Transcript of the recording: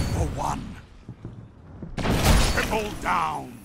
for one. Triple down.